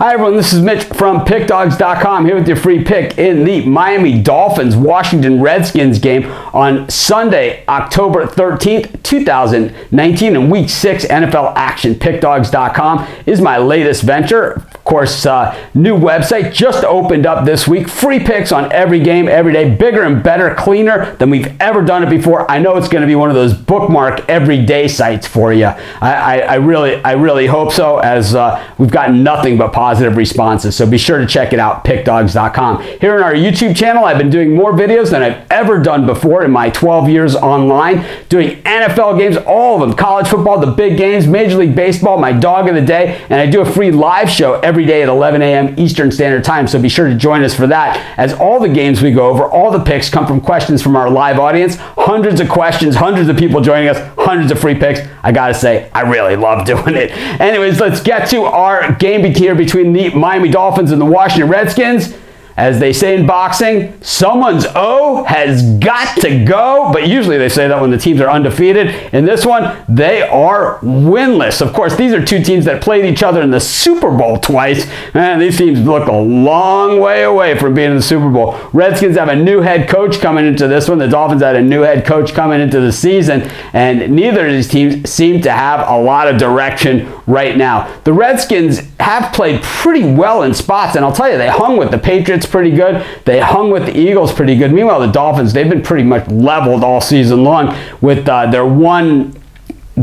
Hi everyone, this is Mitch from PickDawgz.com here with your free pick in the Miami Dolphins Washington Redskins game on Sunday, October 13th, 2019 in week 6 NFL action. PickDawgz.com is my latest venture. Course, uh, new website just opened up this week. Free picks on every game, every day, bigger and better, cleaner than we've ever done it before. I know it's going to be one of those bookmark everyday sites for you. I, I, I really, I really hope so as uh, we've gotten nothing but positive responses. So be sure to check it out, pickdawgz.com. Here on our YouTube channel, I've been doing more videos than I've ever done before in my 12 years online, doing NFL games, all of them, college football, the big games, Major League Baseball, my dog of the day, and I do a free live show every day at 11 a.m. Eastern Standard Time. So be sure to join us for that as all the games we go over, all the picks come from questions from our live audience, hundreds of questions, hundreds of people joining us, hundreds of free picks. I gotta say, I really love doing it. Anyways, let's get to our game here between the Miami Dolphins and the Washington Redskins. As they say in boxing, someone's O has got to go. But usually they say that when the teams are undefeated. In this one, they are winless. Of course, these are two teams that played each other in the Super Bowl twice. Man, these teams look a long way away from being in the Super Bowl. Redskins have a new head coach coming into this one. The Dolphins had a new head coach coming into the season. And neither of these teams seem to have a lot of direction right now. The Redskins have played pretty well in spots. And I'll tell you, they hung with the Patriots pretty good. They hung with the Eagles pretty good. Meanwhile, the Dolphins, they've been pretty much leveled all season long with uh, their one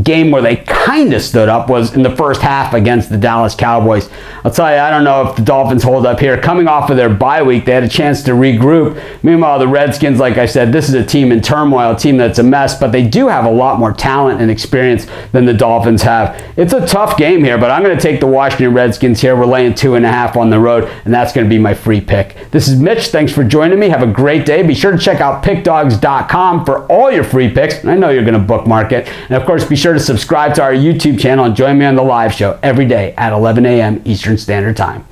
game where they kind of stood up was in the first half against the Dallas Cowboys. I'll tell you, I don't know if the Dolphins hold up here. Coming off of their bye week, they had a chance to regroup. Meanwhile, the Redskins, like I said, this is a team in turmoil, a team that's a mess, but they do have a lot more talent and experience than the Dolphins have. It's a tough game here, but I'm going to take the Washington Redskins here. We're laying two and a half on the road, and that's going to be my free pick. This is Mitch. Thanks for joining me. Have a great day. Be sure to check out pickdawgz.com for all your free picks. I know you're going to bookmark it. And of course, be sure to subscribe to our YouTube channel and join me on the live show every day at 11 a.m. Eastern Standard Time.